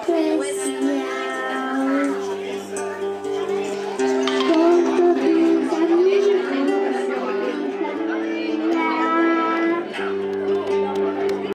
Christmas.